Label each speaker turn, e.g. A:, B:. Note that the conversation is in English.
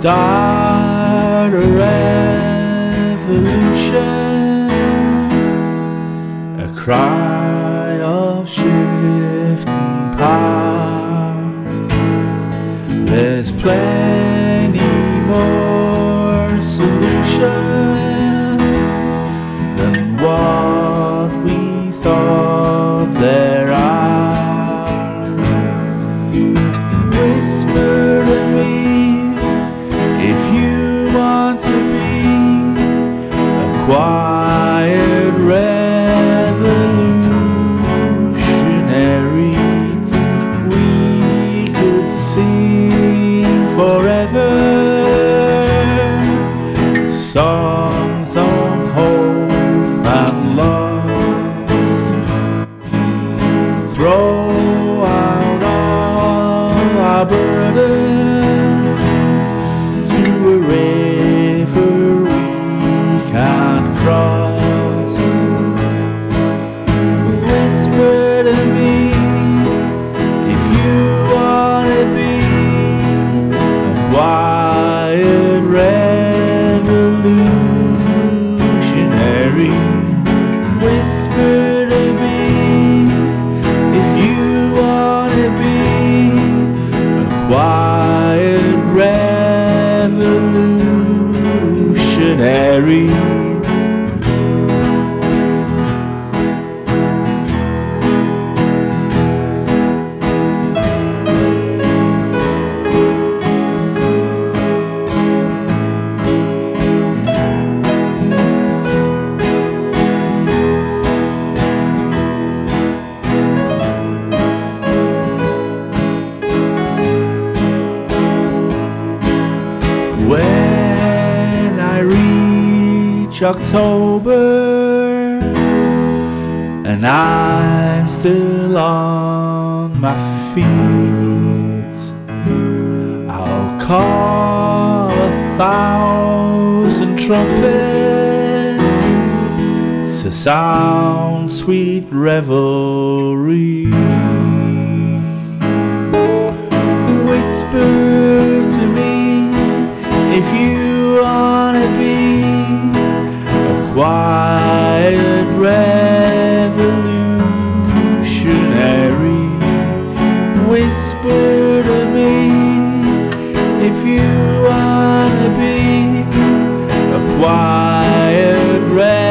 A: start a revolution, a cry of shifting power. There's plenty more solutions than what we thought there are. Whisper quiet revolutionary. We could sing forever songs of hope and loss. Throw out all our burdens quiet revolutionary. October and I'm still on my feet, I'll call a thousand trumpets to sound sweet revelry. Whisper to me if you wanna be quiet revolutionary. Whisper to me if you wanna be a quiet revolutionary.